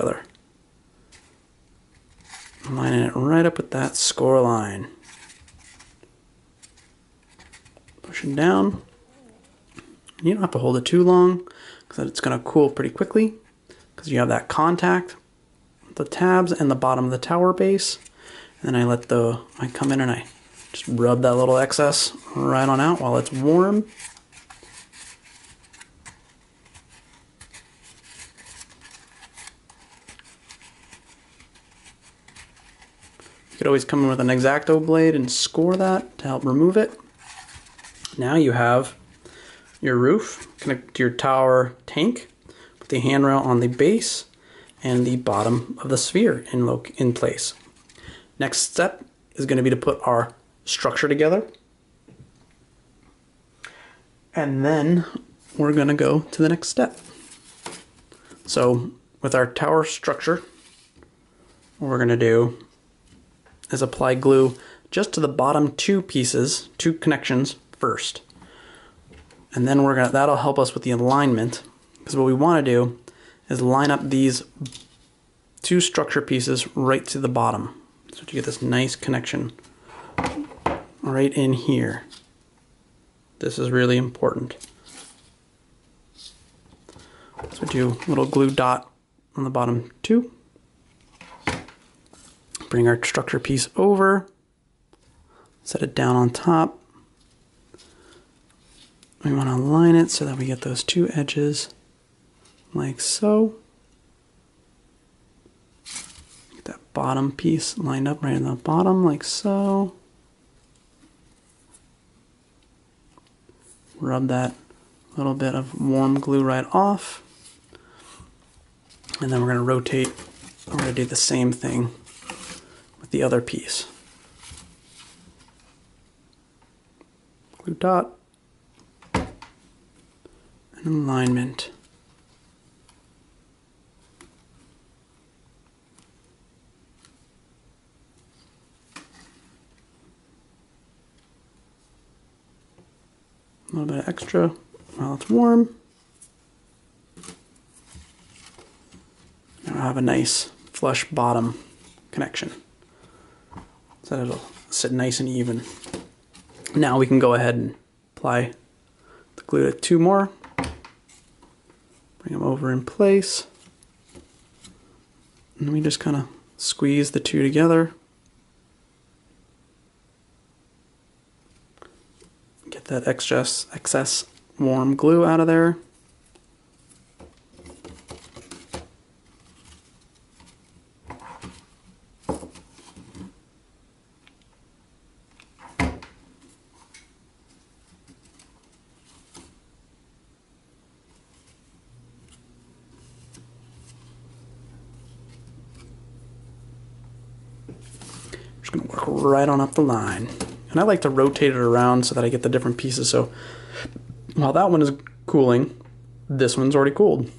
together. Lining it right up with that score line. Pushing down. You don't have to hold it too long because it's going to cool pretty quickly because you have that contact, the tabs and the bottom of the tower base. And then I let the, I come in and I just rub that little excess right on out while it's warm. Could always come in with an X-Acto blade and score that to help remove it. Now you have your roof connected to your tower tank with the handrail on the base and the bottom of the sphere in, in place. Next step is going to be to put our structure together. And then we're going to go to the next step. So with our tower structure, what we're going to do is apply glue just to the bottom two pieces, two connections first. And then we're gonna that'll help us with the alignment because what we want to do is line up these two structure pieces right to the bottom. So to get this nice connection right in here. This is really important. So do a little glue dot on the bottom too. Bring our structure piece over, set it down on top. We want to align it so that we get those two edges like so. Get that bottom piece lined up right in the bottom like so. Rub that little bit of warm glue right off. And then we're going to rotate. We're going to do the same thing the other piece. Glue dot and alignment. A little bit extra while it's warm. Now I have a nice flush bottom connection. So that it'll sit nice and even. Now we can go ahead and apply the glue to two more. Bring them over in place. And we just kind of squeeze the two together. Get that excess, excess warm glue out of there. Just gonna work right on up the line. And I like to rotate it around so that I get the different pieces. So while that one is cooling, this one's already cooled.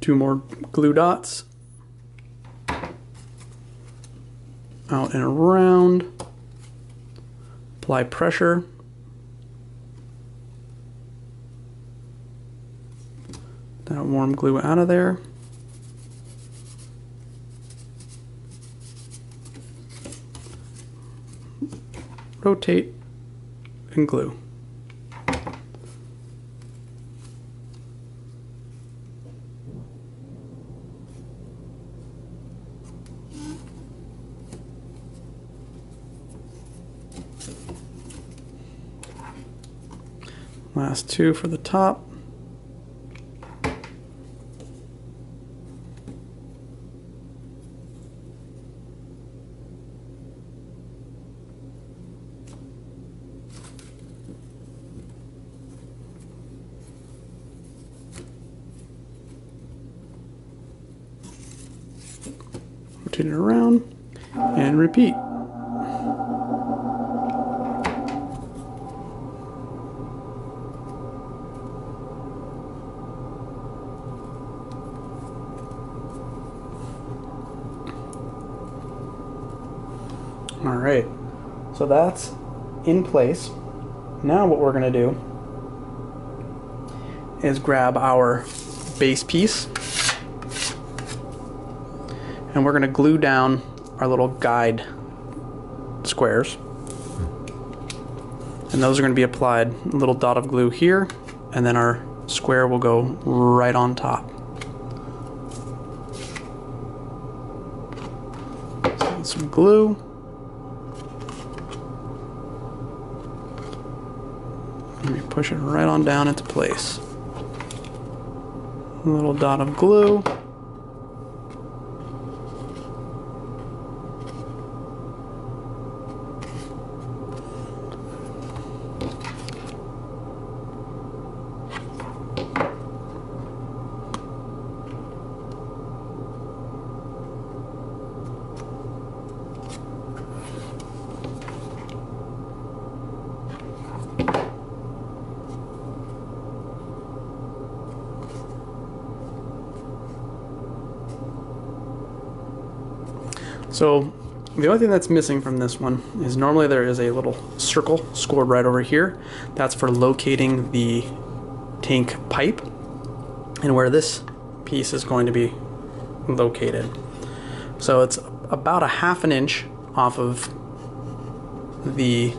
Two more glue dots. Out and around. Apply pressure. That warm glue out of there. Rotate, and glue. Last two for the top. It around, and repeat. All right, so that's in place. Now what we're gonna do is grab our base piece and we're going to glue down our little guide squares. And those are going to be applied a little dot of glue here, and then our square will go right on top. So some glue. Let me push it right on down into place. A little dot of glue. So the only thing that's missing from this one is normally there is a little circle scored right over here. That's for locating the tank pipe and where this piece is going to be located. So it's about a half an inch off of the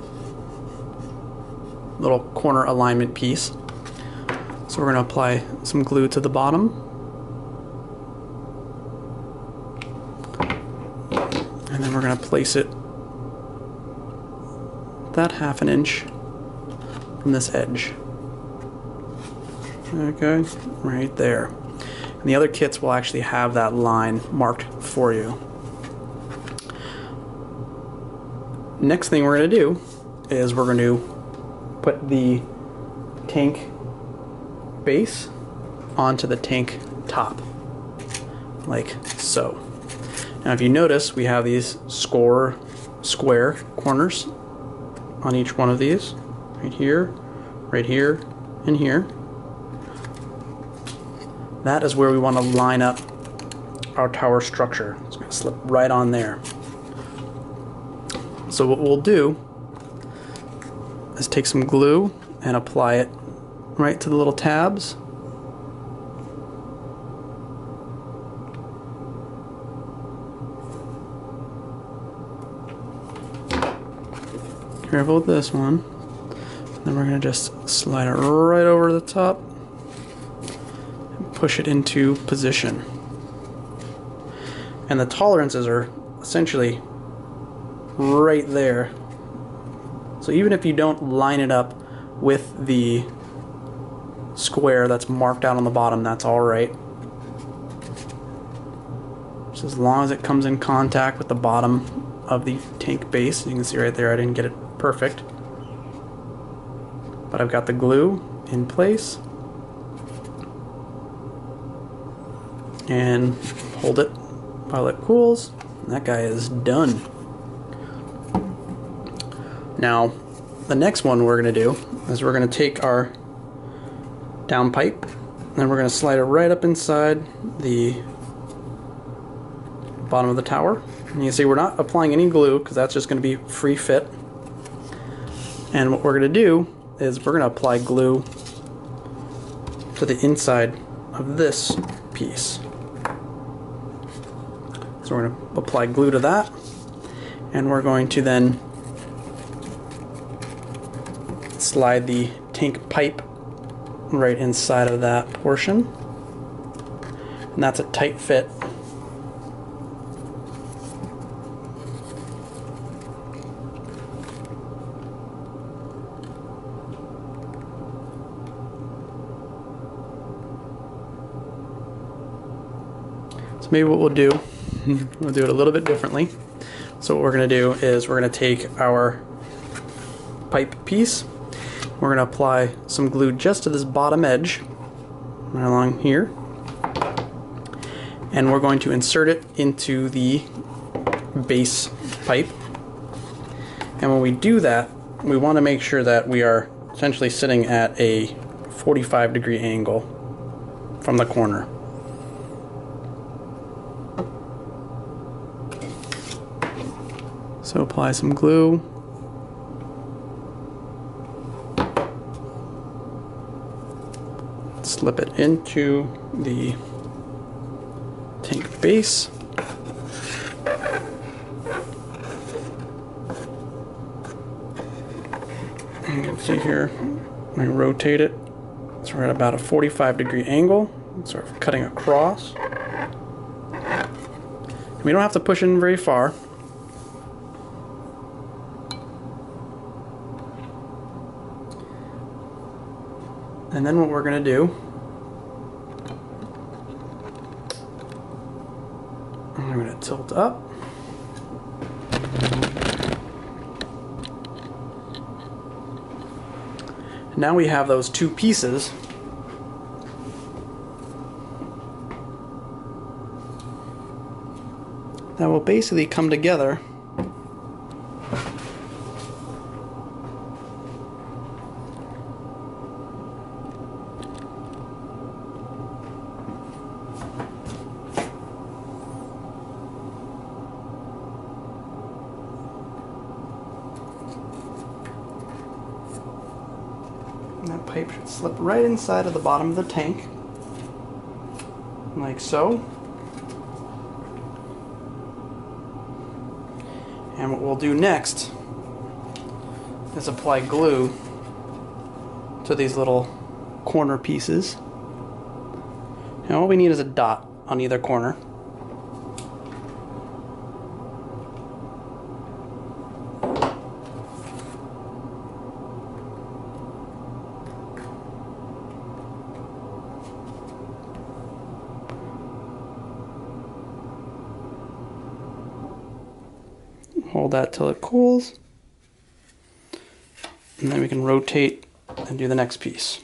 little corner alignment piece. So we're going to apply some glue to the bottom and then we're going to place it that half an inch from this edge. Okay, right there. And the other kits will actually have that line marked for you. Next thing we're going to do is we're going to put the tank base onto the tank top, like so. Now if you notice, we have these score square corners on each one of these. Right here, right here, and here. That is where we want to line up our tower structure. It's going to slip right on there. So what we'll do is take some glue and apply it right to the little tabs Careful with this one. Then we're going to just slide it right over the top and push it into position. And the tolerances are essentially right there. So even if you don't line it up with the square that's marked out on the bottom, that's alright. Just as long as it comes in contact with the bottom of the tank base. You can see right there I didn't get it perfect. But I've got the glue in place. And hold it while it cools. that guy is done. Now, the next one we're going to do is we're going to take our down pipe and we're going to slide it right up inside the bottom of the tower. And you see we're not applying any glue because that's just going to be free fit. And what we're going to do is we're going to apply glue to the inside of this piece. So we're going to apply glue to that and we're going to then slide the tank pipe right inside of that portion. And that's a tight fit So maybe what we'll do, we'll do it a little bit differently. So what we're going to do is we're going to take our pipe piece, we're going to apply some glue just to this bottom edge, right along here, and we're going to insert it into the base pipe. And when we do that, we want to make sure that we are essentially sitting at a 45 degree angle from the corner. So apply some glue. Slip it into the tank base. You can see here, I rotate it. So we're at about a 45 degree angle, sort of cutting across. We don't have to push in very far. And then what we're going to do, I'm going to tilt up. Now we have those two pieces that will basically come together And that pipe should slip right inside of the bottom of the tank, like so. And what we'll do next is apply glue to these little corner pieces. And all we need is a dot on either corner. Hold that till it cools. And then we can rotate and do the next piece.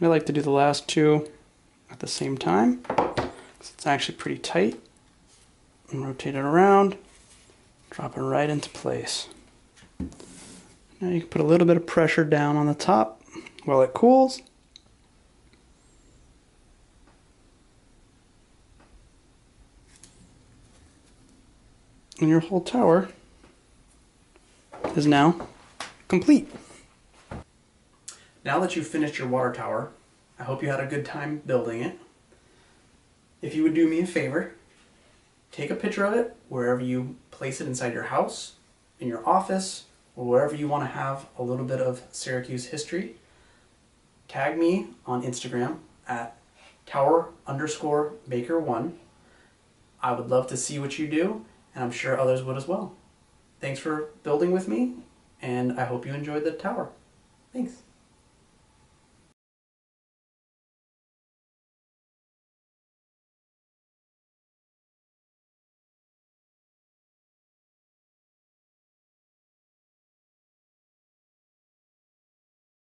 I like to do the last two the same time. It's actually pretty tight. And rotate it around, drop it right into place. Now you can put a little bit of pressure down on the top while it cools. And your whole tower is now complete. Now that you've finished your water tower, I hope you had a good time building it. If you would do me a favor, take a picture of it wherever you place it inside your house, in your office, or wherever you want to have a little bit of Syracuse history. Tag me on Instagram at tower underscore baker one. I would love to see what you do, and I'm sure others would as well. Thanks for building with me, and I hope you enjoyed the tower. Thanks.